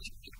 Christian